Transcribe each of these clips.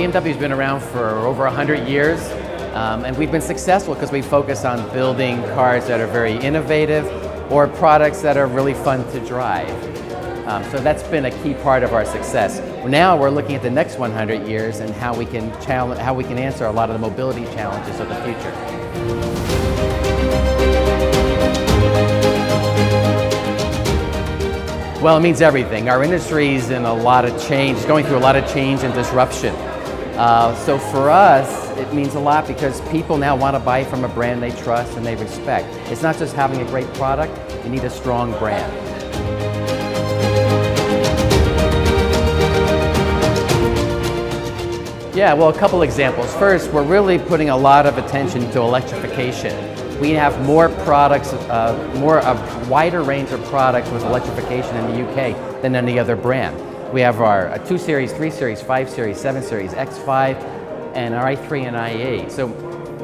BMW's been around for over 100 years, um, and we've been successful because we focus on building cars that are very innovative or products that are really fun to drive. Um, so that's been a key part of our success. Now we're looking at the next 100 years and how we can challenge, how we can answer a lot of the mobility challenges of the future. Well, it means everything. Our industry is in a lot of change, going through a lot of change and disruption. Uh, so for us, it means a lot because people now want to buy from a brand they trust and they respect. It's not just having a great product, you need a strong brand. Yeah, well, a couple examples. First, we're really putting a lot of attention to electrification. We have more products, uh, more a wider range of products with electrification in the UK than any other brand. We have our 2 Series, 3 Series, 5 Series, 7 Series, X5, and our i3 and i8. So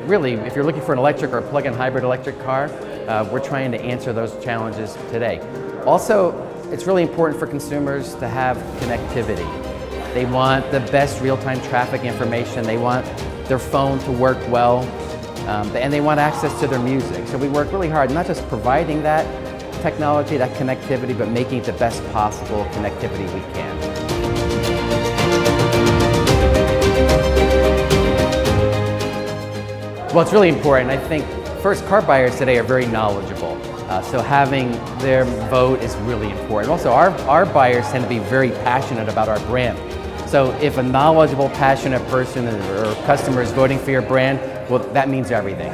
really, if you're looking for an electric or plug-in hybrid electric car, uh, we're trying to answer those challenges today. Also, it's really important for consumers to have connectivity. They want the best real-time traffic information. They want their phone to work well, um, and they want access to their music. So we work really hard, not just providing that technology, that connectivity, but making it the best possible connectivity we can. Well, it's really important. I think first car buyers today are very knowledgeable. Uh, so having their vote is really important. Also, our, our buyers tend to be very passionate about our brand. So if a knowledgeable, passionate person or customer is voting for your brand, well, that means everything.